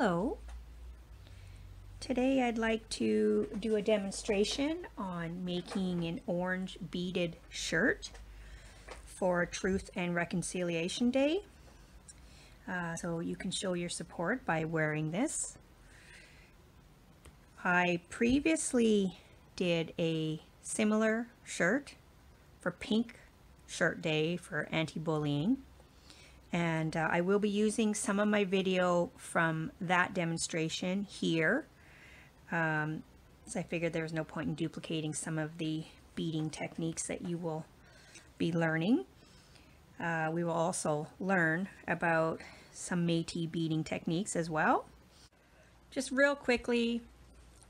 Hello. Today I'd like to do a demonstration on making an orange beaded shirt for Truth and Reconciliation Day. Uh, so you can show your support by wearing this. I previously did a similar shirt for Pink Shirt Day for anti-bullying and uh, I will be using some of my video from that demonstration here um, so I figured there was no point in duplicating some of the beading techniques that you will be learning. Uh, we will also learn about some Métis beading techniques as well. Just real quickly,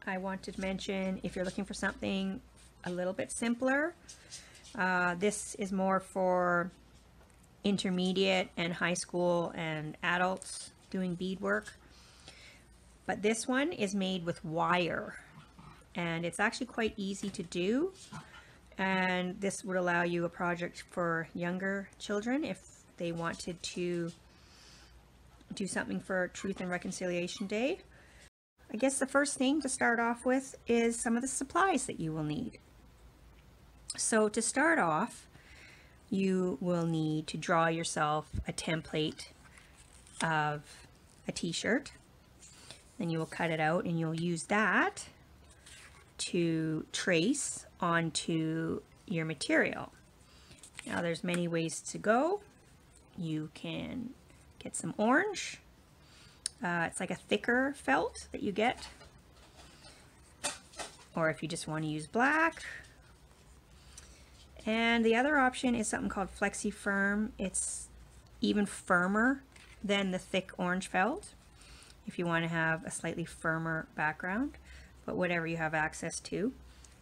I wanted to mention if you're looking for something a little bit simpler, uh, this is more for intermediate and high school and adults doing beadwork. But this one is made with wire and it's actually quite easy to do. And this would allow you a project for younger children if they wanted to do something for Truth and Reconciliation Day. I guess the first thing to start off with is some of the supplies that you will need. So to start off, you will need to draw yourself a template of a t-shirt then you will cut it out and you'll use that to trace onto your material. Now there's many ways to go. You can get some orange. Uh, it's like a thicker felt that you get. Or if you just want to use black. And the other option is something called Flexi Firm. It's even firmer than the thick orange felt if you want to have a slightly firmer background, but whatever you have access to.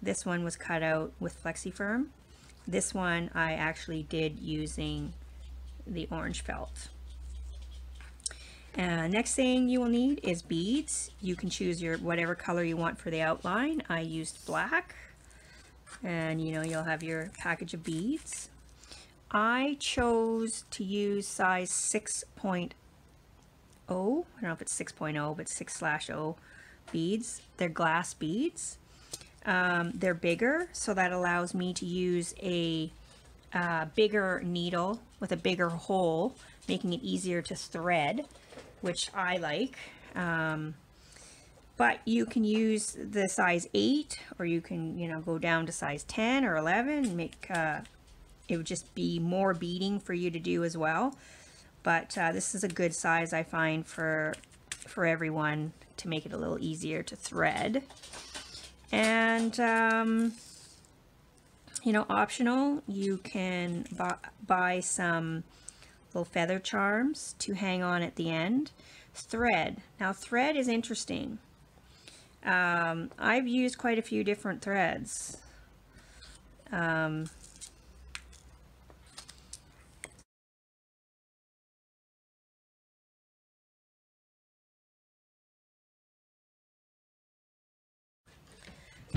This one was cut out with FlexiFirm. This one I actually did using the orange felt. Uh, next thing you will need is beads. You can choose your whatever color you want for the outline. I used black and you know you'll have your package of beads. I chose to use size 6.0 I don't know if it's 6.0, but 6 slash 0 beads. They're glass beads. Um, they're bigger, so that allows me to use a uh, bigger needle with a bigger hole, making it easier to thread, which I like. Um, but you can use the size 8 or you can you know go down to size 10 or 11 and make uh, it would just be more beading for you to do as well. But uh, this is a good size I find for for everyone to make it a little easier to thread. And um, you know optional you can buy, buy some little feather charms to hang on at the end. Thread. Now thread is interesting um, I've used quite a few different threads um,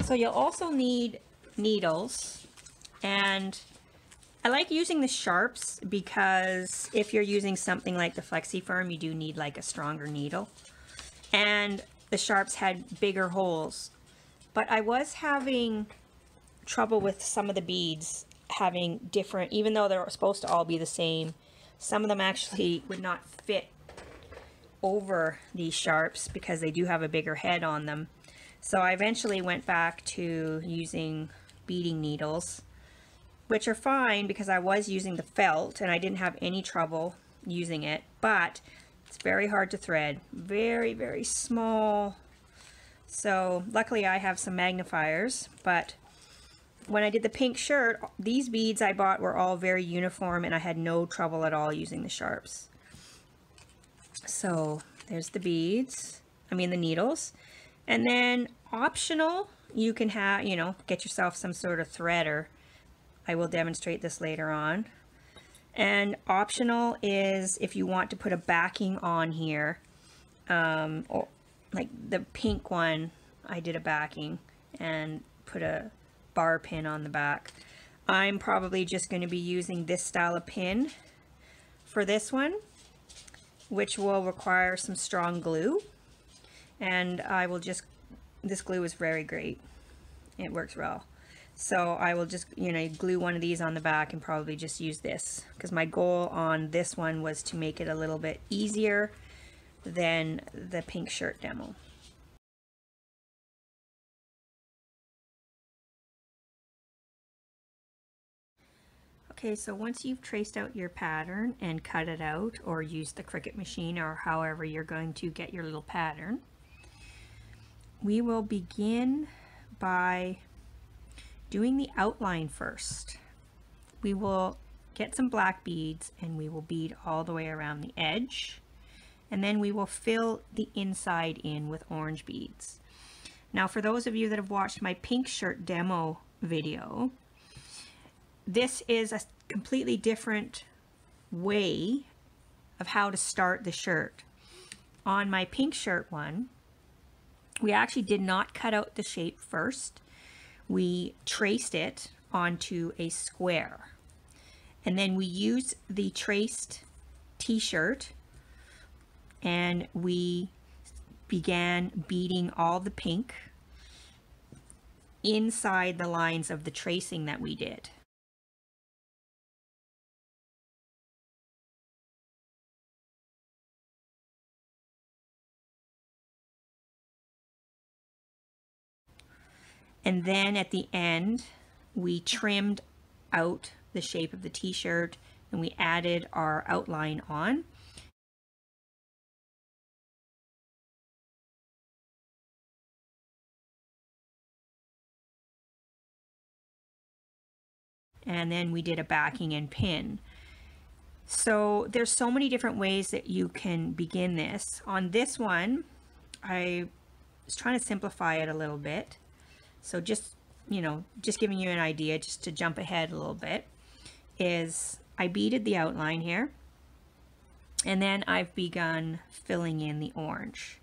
So you'll also need needles and I like using the sharps because if you're using something like the FlexiFirm, you do need like a stronger needle. And the sharps had bigger holes. But I was having trouble with some of the beads having different, even though they're supposed to all be the same, some of them actually would not fit over these sharps because they do have a bigger head on them. So I eventually went back to using beading needles, which are fine because I was using the felt and I didn't have any trouble using it, but it's very hard to thread. Very, very small. So luckily I have some magnifiers, but when I did the pink shirt, these beads I bought were all very uniform and I had no trouble at all using the sharps. So there's the beads, I mean the needles. And then optional, you can have, you know, get yourself some sort of threader. I will demonstrate this later on. And optional is if you want to put a backing on here, um, or like the pink one, I did a backing and put a bar pin on the back. I'm probably just going to be using this style of pin for this one, which will require some strong glue and I will just, this glue is very great. It works well. So I will just, you know, glue one of these on the back and probably just use this because my goal on this one was to make it a little bit easier than the pink shirt demo. Okay, so once you've traced out your pattern and cut it out or use the Cricut machine or however you're going to get your little pattern, we will begin by doing the outline first. We will get some black beads and we will bead all the way around the edge and then we will fill the inside in with orange beads. Now for those of you that have watched my pink shirt demo video, this is a completely different way of how to start the shirt. On my pink shirt one, we actually did not cut out the shape first. We traced it onto a square. And then we used the traced t-shirt and we began beading all the pink inside the lines of the tracing that we did. And then at the end, we trimmed out the shape of the t-shirt and we added our outline on. And then we did a backing and pin. So there's so many different ways that you can begin this. On this one, I was trying to simplify it a little bit. So just, you know, just giving you an idea, just to jump ahead a little bit, is I beaded the outline here. And then I've begun filling in the orange.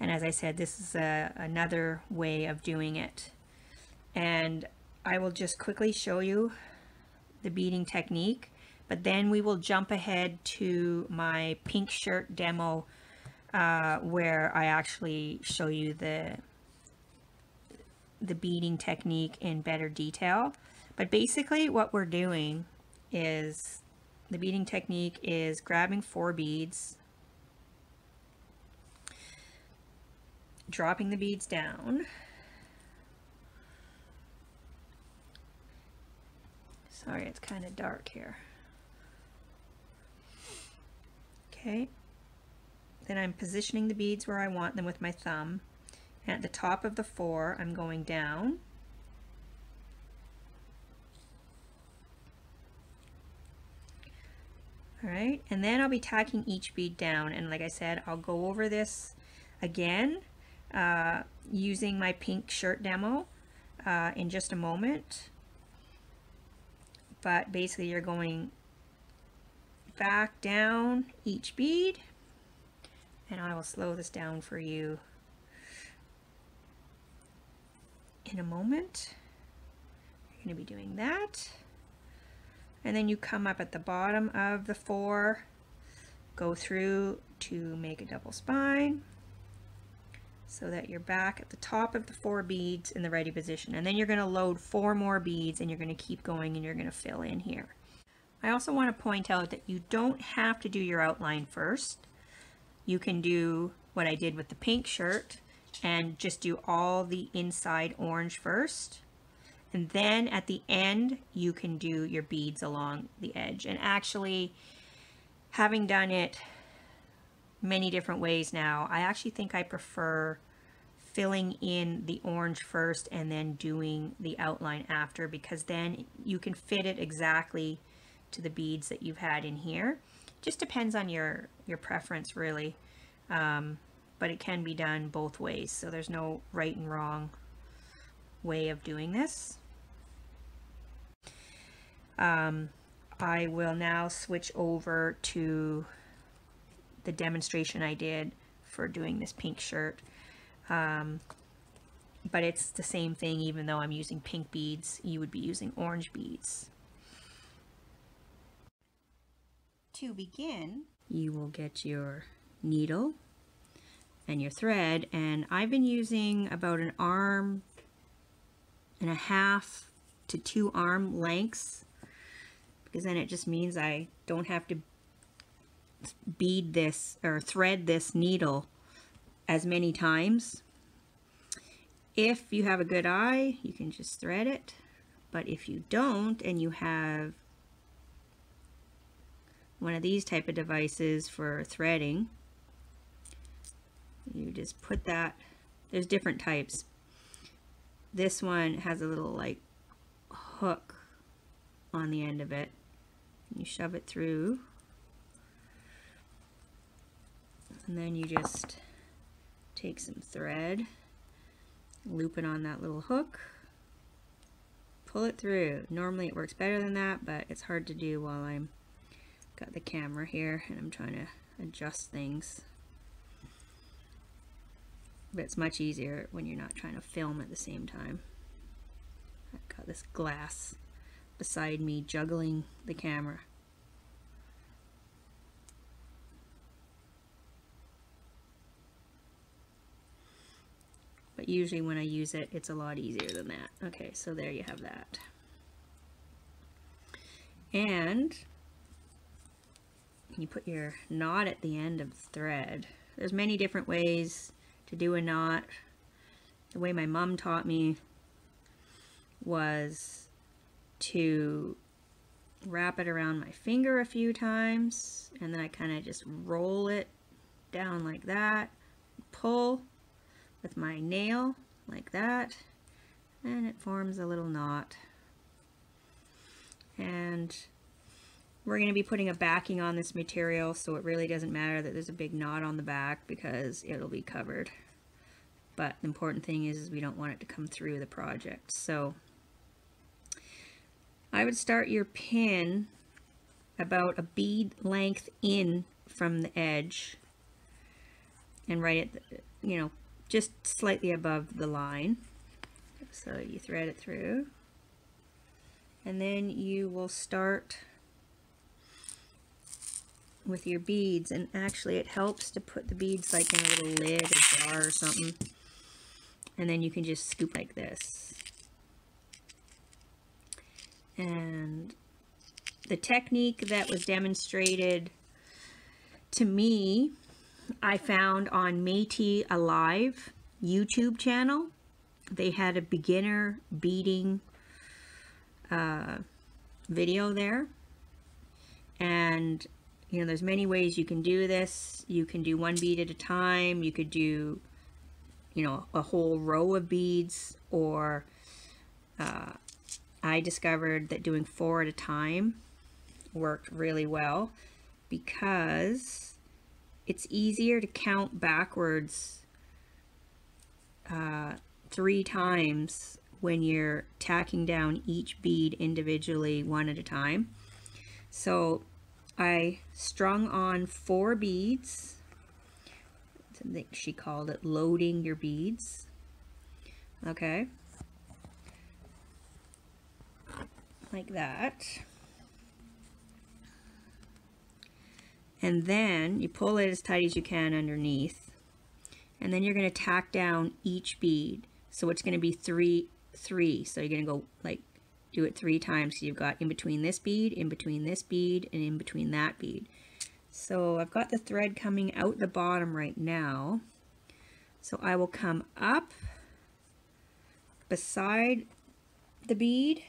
And as I said, this is a, another way of doing it. And I will just quickly show you the beading technique, but then we will jump ahead to my pink shirt demo uh, where I actually show you the the beading technique in better detail. But basically what we're doing is the beading technique is grabbing four beads, dropping the beads down, sorry it's kind of dark here, okay, then I'm positioning the beads where I want them with my thumb, at the top of the four, I'm going down. All right, and then I'll be tacking each bead down. And like I said, I'll go over this again uh, using my pink shirt demo uh, in just a moment. But basically you're going back down each bead and I will slow this down for you in a moment. You're going to be doing that. And then you come up at the bottom of the four, go through to make a double spine so that you're back at the top of the four beads in the ready position. And then you're going to load four more beads and you're going to keep going and you're going to fill in here. I also want to point out that you don't have to do your outline first. You can do what I did with the pink shirt and just do all the inside orange first. And then at the end, you can do your beads along the edge. And actually, having done it many different ways now, I actually think I prefer filling in the orange first and then doing the outline after because then you can fit it exactly to the beads that you've had in here. Just depends on your, your preference really. Um, but it can be done both ways. So there's no right and wrong way of doing this. Um, I will now switch over to the demonstration I did for doing this pink shirt. Um, but it's the same thing even though I'm using pink beads, you would be using orange beads. To begin, you will get your needle and your thread and I've been using about an arm and a half to two arm lengths because then it just means I don't have to bead this or thread this needle as many times. If you have a good eye, you can just thread it. But if you don't and you have one of these type of devices for threading, you just put that, there's different types. This one has a little like hook on the end of it. You shove it through and then you just take some thread, loop it on that little hook, pull it through. Normally it works better than that, but it's hard to do while I'm got the camera here and I'm trying to adjust things. But it's much easier when you're not trying to film at the same time. I've got this glass beside me juggling the camera. But usually when I use it, it's a lot easier than that. Okay, so there you have that. And you put your knot at the end of the thread. There's many different ways to do a knot. The way my mom taught me was to wrap it around my finger a few times and then I kind of just roll it down like that, pull with my nail like that and it forms a little knot. And we're going to be putting a backing on this material so it really doesn't matter that there's a big knot on the back because it'll be covered. But the important thing is, is we don't want it to come through the project. So I would start your pin about a bead length in from the edge and right at, the, you know, just slightly above the line. So you thread it through and then you will start with your beads and actually it helps to put the beads like in a little lid or jar or something and then you can just scoop like this and the technique that was demonstrated to me, I found on Métis Alive YouTube channel. They had a beginner beading uh, video there. And, you know, there's many ways you can do this. You can do one bead at a time. You could do, you know, a whole row of beads or uh, I discovered that doing four at a time worked really well because it's easier to count backwards uh, three times when you're tacking down each bead individually one at a time. So I strung on four beads. I think she called it loading your beads. Okay. like that. And then you pull it as tight as you can underneath. And then you're going to tack down each bead. So it's going to be three, three. So you're going to go like do it three times. So you've got in between this bead, in between this bead, and in between that bead. So I've got the thread coming out the bottom right now. So I will come up beside the bead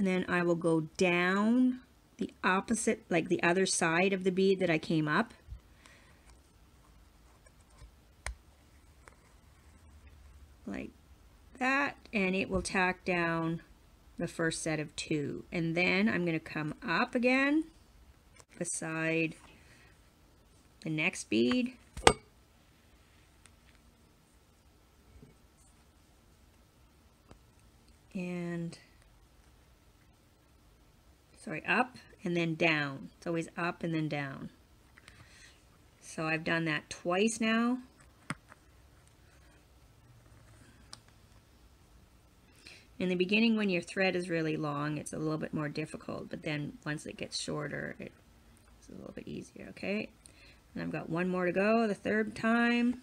and then I will go down the opposite, like the other side of the bead that I came up. Like that, and it will tack down the first set of two. And then I'm going to come up again beside the next bead. And sorry, up and then down. It's always up and then down. So I've done that twice now. In the beginning, when your thread is really long, it's a little bit more difficult, but then once it gets shorter, it's a little bit easier, okay? And I've got one more to go, the third time.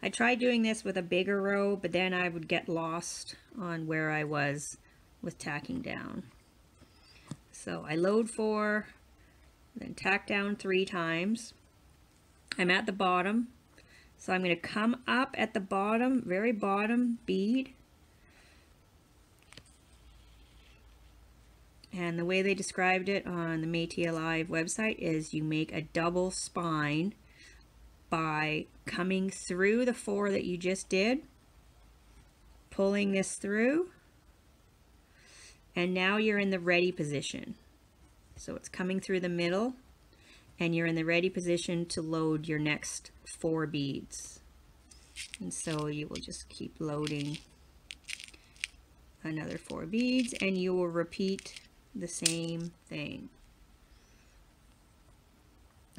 I tried doing this with a bigger row, but then I would get lost on where I was with tacking down. So I load four, then tack down three times. I'm at the bottom, so I'm going to come up at the bottom, very bottom bead. And the way they described it on the Métis Alive website is you make a double spine by coming through the four that you just did, pulling this through, and now you're in the ready position. So it's coming through the middle, and you're in the ready position to load your next four beads. And so you will just keep loading another four beads, and you will repeat the same thing.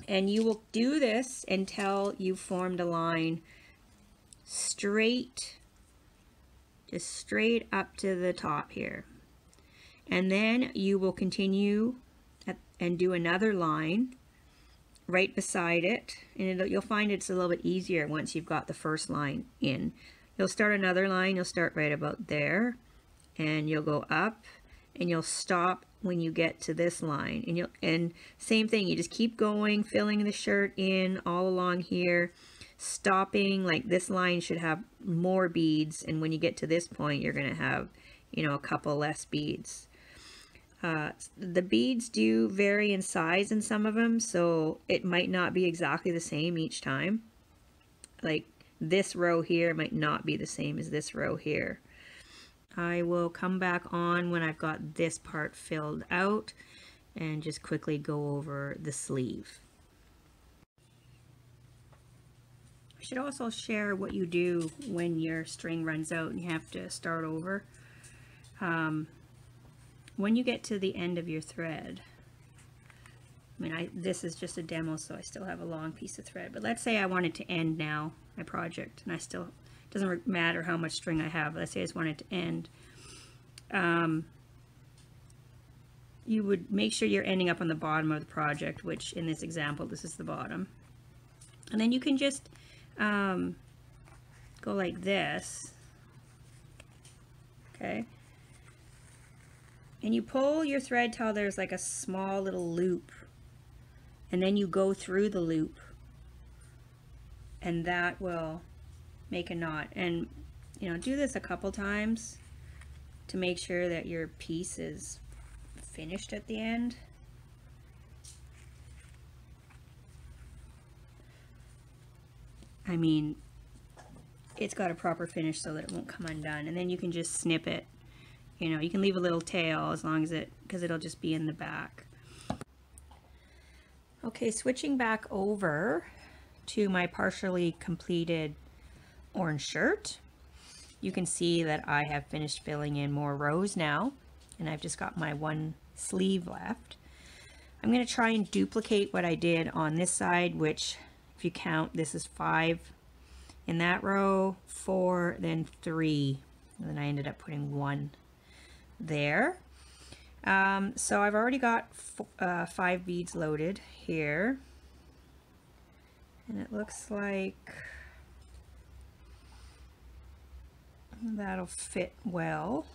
And you will do this until you've formed a line straight, just straight up to the top here. And then you will continue at, and do another line right beside it. And you'll find it's a little bit easier once you've got the first line in. You'll start another line, you'll start right about there. And you'll go up and you'll stop when you get to this line. And you'll and same thing you just keep going filling the shirt in all along here stopping like this line should have more beads and when you get to this point you're going to have you know a couple less beads. Uh, the beads do vary in size in some of them so it might not be exactly the same each time. Like this row here might not be the same as this row here I will come back on when I've got this part filled out and just quickly go over the sleeve. I should also share what you do when your string runs out and you have to start over. Um, when you get to the end of your thread, I mean, I, this is just a demo, so I still have a long piece of thread, but let's say I wanted to end now, my project, and I still doesn't matter how much string I have. Let's say I just want it to end. Um, you would make sure you're ending up on the bottom of the project, which in this example, this is the bottom. And then you can just um, go like this. Okay. And you pull your thread till there's like a small little loop. And then you go through the loop. And that will make a knot. And you know do this a couple times to make sure that your piece is finished at the end. I mean it's got a proper finish so that it won't come undone. And then you can just snip it. You know you can leave a little tail as long as it because it'll just be in the back. Okay switching back over to my partially completed orange shirt. You can see that I have finished filling in more rows now and I've just got my one sleeve left. I'm going to try and duplicate what I did on this side, which if you count, this is five in that row, four, then three. And then I ended up putting one there. Um, so I've already got uh, five beads loaded here. And it looks like That'll fit well.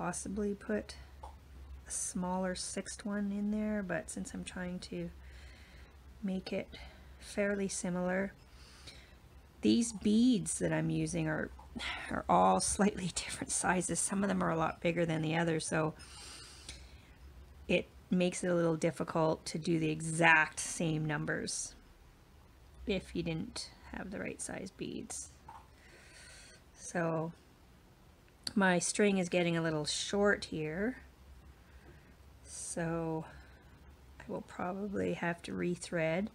possibly put a smaller sixth one in there, but since I'm trying to make it fairly similar, these beads that I'm using are are all slightly different sizes. Some of them are a lot bigger than the others, so it makes it a little difficult to do the exact same numbers if you didn't have the right size beads. So my string is getting a little short here. So I will probably have to rethread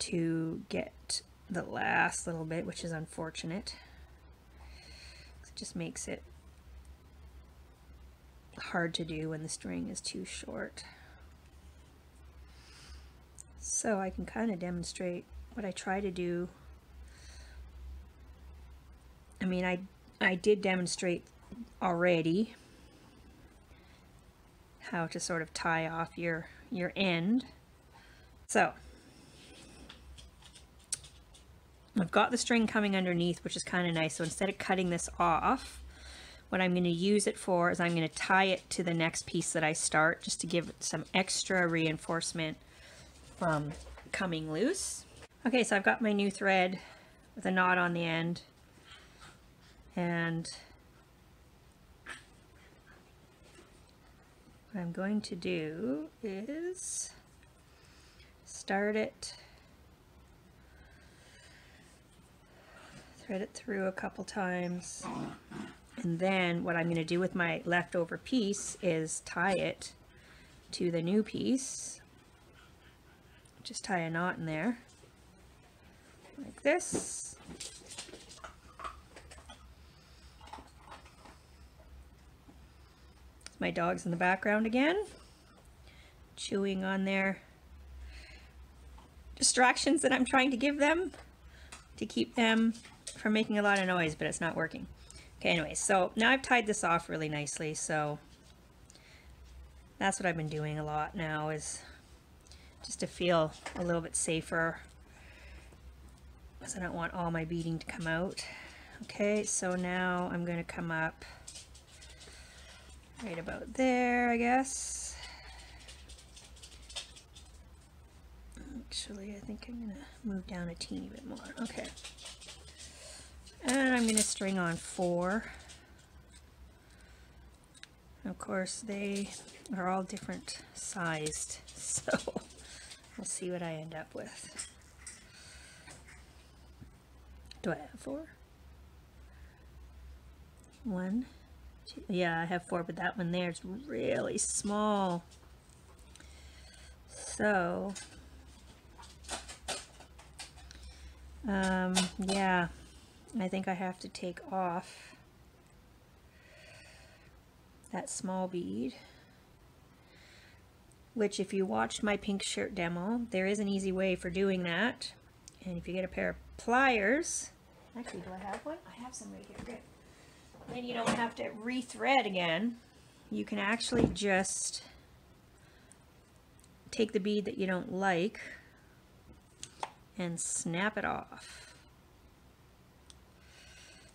to get the last little bit, which is unfortunate. It just makes it hard to do when the string is too short. So I can kind of demonstrate what I try to do, I mean, I, I did demonstrate already how to sort of tie off your, your end. So I've got the string coming underneath, which is kind of nice. So instead of cutting this off, what I'm going to use it for is I'm going to tie it to the next piece that I start just to give it some extra reinforcement from coming loose. Okay, so I've got my new thread with a knot on the end. And what I'm going to do is start it thread it through a couple times. And then what I'm going to do with my leftover piece is tie it to the new piece. Just tie a knot in there like this. My dogs in the background again chewing on their distractions that I'm trying to give them to keep them from making a lot of noise but it's not working. Okay anyway so now I've tied this off really nicely so that's what I've been doing a lot now is just to feel a little bit safer because I don't want all my beading to come out okay so now I'm going to come up right about there, I guess. Actually, I think I'm going to move down a teeny bit more. Okay. And I'm going to string on four. Of course, they are all different sized, so we'll see what I end up with. Do I have four? One, yeah, I have four, but that one there is really small. So, um, yeah, I think I have to take off that small bead which if you watched my pink shirt demo there is an easy way for doing that and if you get a pair of pliers actually do I have one? I have some right here good then you don't have to rethread again. You can actually just take the bead that you don't like and snap it off.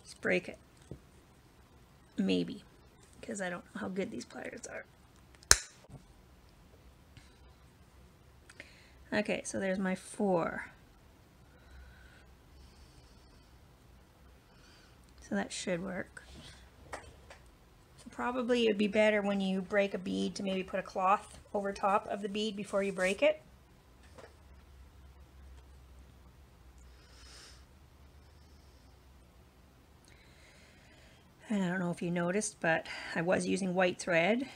Just break it. Maybe, because I don't know how good these pliers are. Okay, so there's my four. That should work. So probably it would be better when you break a bead to maybe put a cloth over top of the bead before you break it. And I don't know if you noticed, but I was using white thread.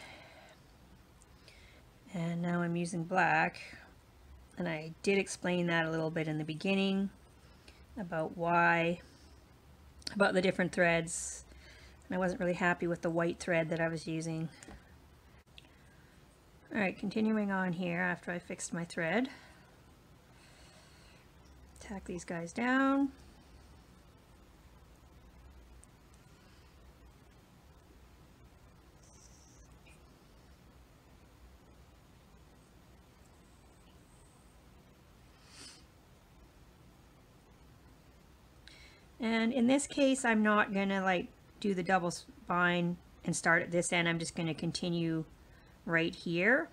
And now I'm using black. And I did explain that a little bit in the beginning about why, about the different threads and I wasn't really happy with the white thread that I was using. Alright, continuing on here after I fixed my thread. Tack these guys down. And in this case, I'm not going to like do the double spine and start at this end. I'm just going to continue right here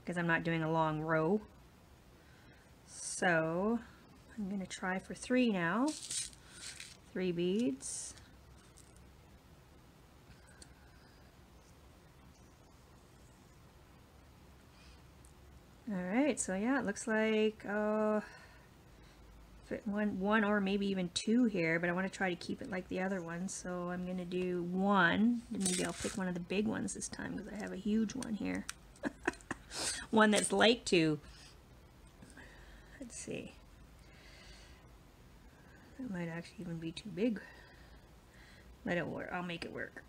because I'm not doing a long row. So I'm going to try for three now. Three beads. All right, so yeah, it looks like uh, fit one, one or maybe even two here, but I want to try to keep it like the other one. So I'm going to do one. Maybe I'll pick one of the big ones this time because I have a huge one here. one that's like two. Let's see. That might actually even be too big. But it'll work. I'll make it work.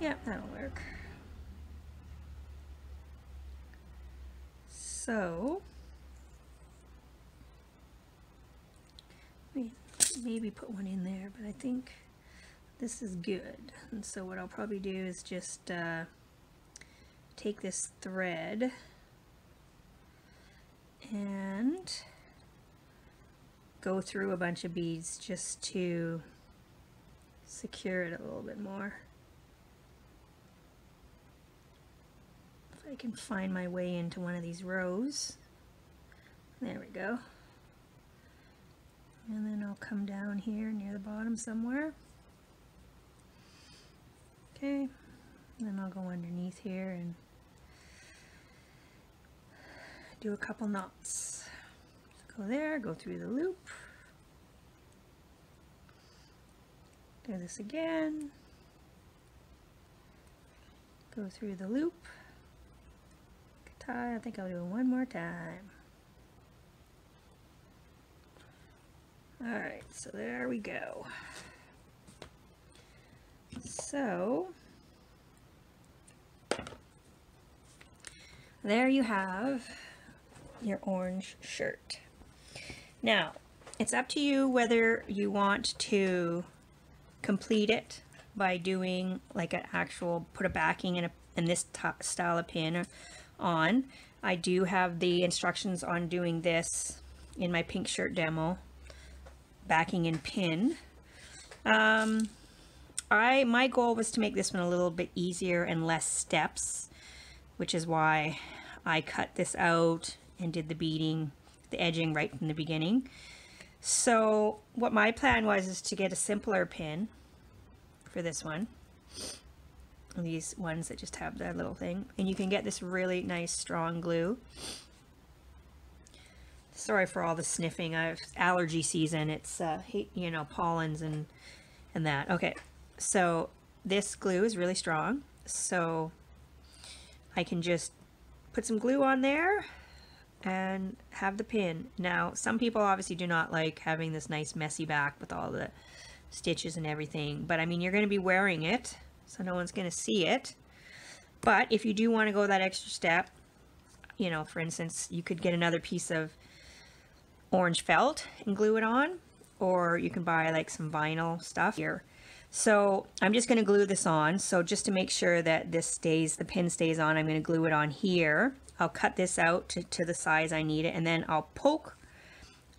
Yep, that'll work. So, maybe put one in there, but I think this is good. And so what I'll probably do is just uh, take this thread and go through a bunch of beads just to secure it a little bit more. I can find my way into one of these rows. There we go. And then I'll come down here near the bottom somewhere. Okay, then I'll go underneath here and do a couple knots. Go there, go through the loop. Do this again. Go through the loop. Tie, I think I'll do it one more time. Alright, so there we go. So, there you have your orange shirt. Now, it's up to you whether you want to complete it by doing like an actual, put a backing in, a, in this style of pin on. I do have the instructions on doing this in my pink shirt demo, backing and pin. Um, I My goal was to make this one a little bit easier and less steps, which is why I cut this out and did the beading, the edging right from the beginning. So what my plan was is to get a simpler pin for this one. These ones that just have that little thing. And you can get this really nice strong glue. Sorry for all the sniffing. I've allergy season. It's, uh, you know, pollens and, and that. Okay, so this glue is really strong. So I can just put some glue on there and have the pin. Now, some people obviously do not like having this nice messy back with all the stitches and everything, but I mean, you're going to be wearing it, so no one's going to see it. But if you do want to go that extra step, you know, for instance, you could get another piece of orange felt and glue it on, or you can buy like some vinyl stuff here. So I'm just going to glue this on. So just to make sure that this stays, the pin stays on, I'm going to glue it on here. I'll cut this out to, to the size I need it and then I'll poke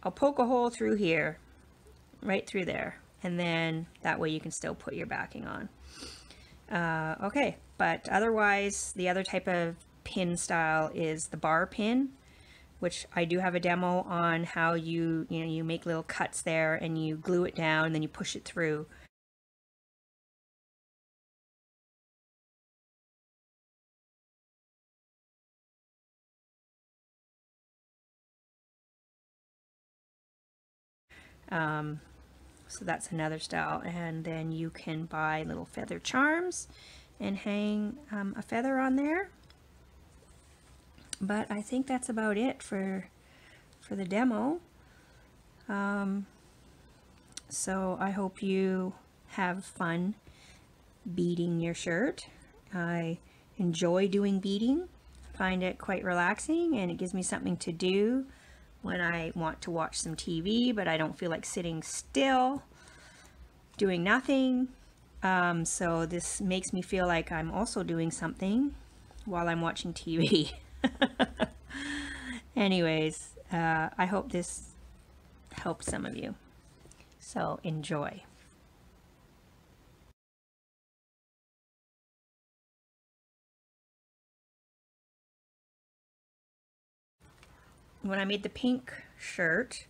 I'll poke a hole through here right through there and then that way you can still put your backing on uh, okay but otherwise the other type of pin style is the bar pin which I do have a demo on how you you know you make little cuts there and you glue it down and then you push it through. Um, so that's another style. And then you can buy little feather charms and hang um, a feather on there. But I think that's about it for, for the demo. Um, so I hope you have fun beading your shirt. I enjoy doing beading. find it quite relaxing and it gives me something to do when I want to watch some TV, but I don't feel like sitting still, doing nothing. Um, so this makes me feel like I'm also doing something while I'm watching TV. Anyways, uh, I hope this helps some of you. So enjoy. When I made the pink shirt,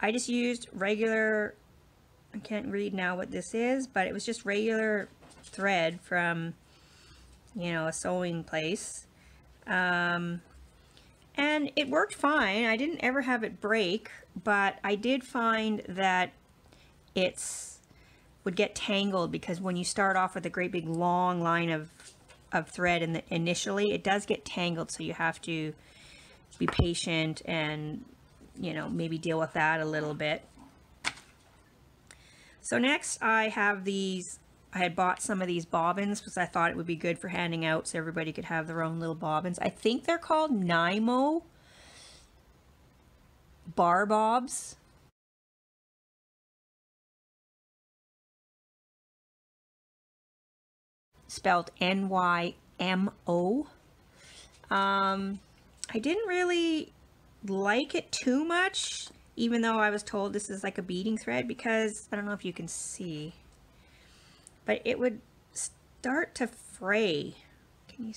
I just used regular, I can't read now what this is, but it was just regular thread from, you know, a sewing place. Um, and it worked fine. I didn't ever have it break, but I did find that it's would get tangled because when you start off with a great big long line of of thread in the, initially, it does get tangled. So you have to be patient and, you know, maybe deal with that a little bit. So next I have these, I had bought some of these bobbins because I thought it would be good for handing out so everybody could have their own little bobbins. I think they're called Nymo bar bobs. Spelled N-Y-M-O. Um, I didn't really like it too much, even though I was told this is like a beading thread because, I don't know if you can see, but it would start to fray. Can you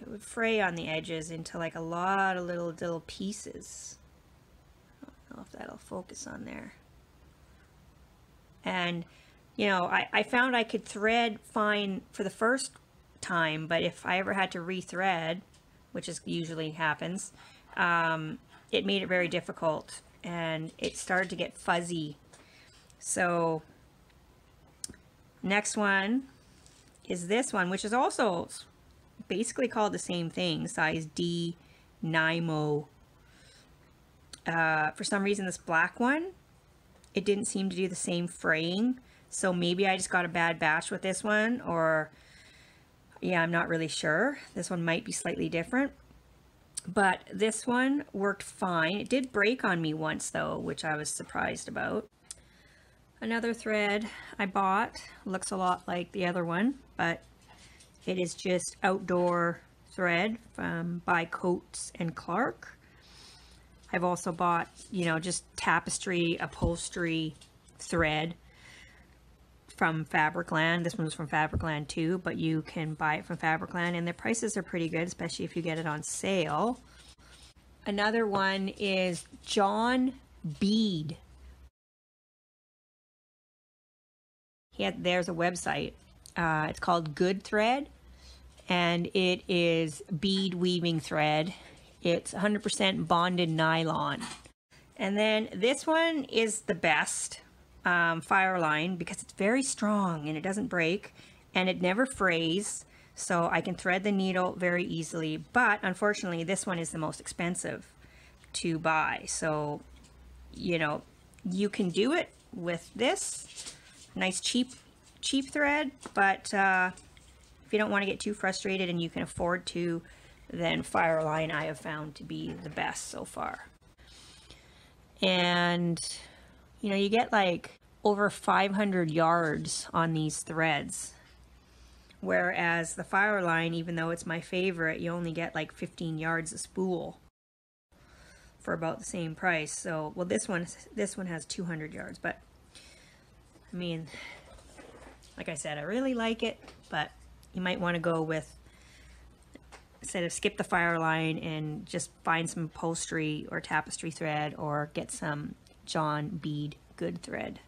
it would fray on the edges into like a lot of little little pieces. I don't know if that'll focus on there. And, you know, I, I found I could thread fine for the first time, but if I ever had to rethread, which is usually happens, um, it made it very difficult and it started to get fuzzy. So next one is this one, which is also basically called the same thing, size D Nymo. Uh, for some reason, this black one, it didn't seem to do the same fraying. So maybe I just got a bad batch with this one or yeah, I'm not really sure. This one might be slightly different. But this one worked fine. It did break on me once though, which I was surprised about. Another thread I bought looks a lot like the other one, but it is just outdoor thread from by Coats and Clark. I've also bought, you know, just tapestry upholstery thread from Fabricland. This one's from Fabricland too, but you can buy it from Fabricland and the prices are pretty good, especially if you get it on sale. Another one is John Bead. Had, there's a website. Uh, it's called Good Thread and it is bead weaving thread. It's 100% bonded nylon. And then this one is the best um, Fireline because it's very strong and it doesn't break and it never frays. So I can thread the needle very easily. But unfortunately, this one is the most expensive to buy. So, you know, you can do it with this nice cheap, cheap thread. But uh, if you don't want to get too frustrated and you can afford to, then Fireline I have found to be the best so far. And, you know, you get like over 500 yards on these threads. Whereas the Fireline, even though it's my favorite, you only get like 15 yards a spool for about the same price. So, well, this one, this one has 200 yards, but I mean, like I said, I really like it, but you might want to go with instead of skip the Fireline and just find some upholstery or tapestry thread or get some John Bead good thread.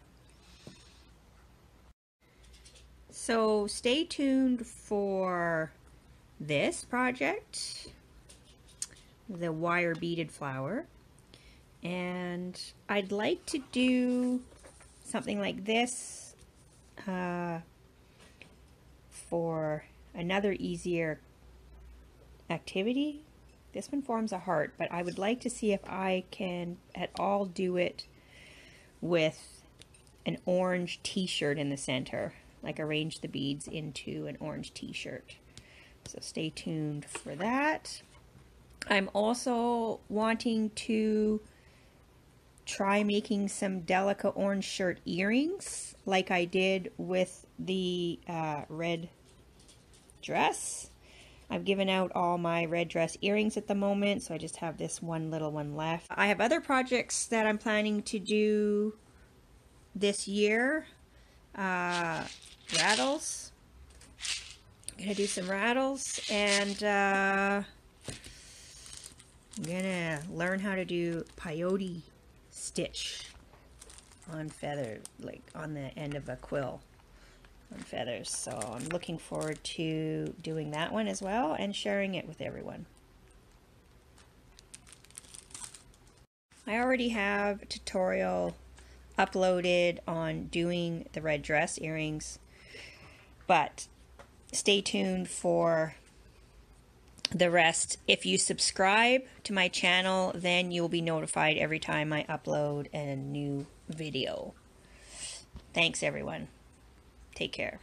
So stay tuned for this project, the wire beaded flower. And I'd like to do something like this uh, for another easier activity. This one forms a heart, but I would like to see if I can at all do it with an orange t-shirt in the center like arrange the beads into an orange t-shirt. So stay tuned for that. I'm also wanting to try making some Delica orange shirt earrings like I did with the uh, red dress. I've given out all my red dress earrings at the moment, so I just have this one little one left. I have other projects that I'm planning to do this year. Uh, rattles. I'm gonna do some rattles and uh, I'm gonna learn how to do peyote stitch on feather, like on the end of a quill on feathers. So I'm looking forward to doing that one as well and sharing it with everyone. I already have a tutorial uploaded on doing the red dress earrings but stay tuned for the rest. If you subscribe to my channel, then you'll be notified every time I upload a new video. Thanks, everyone. Take care.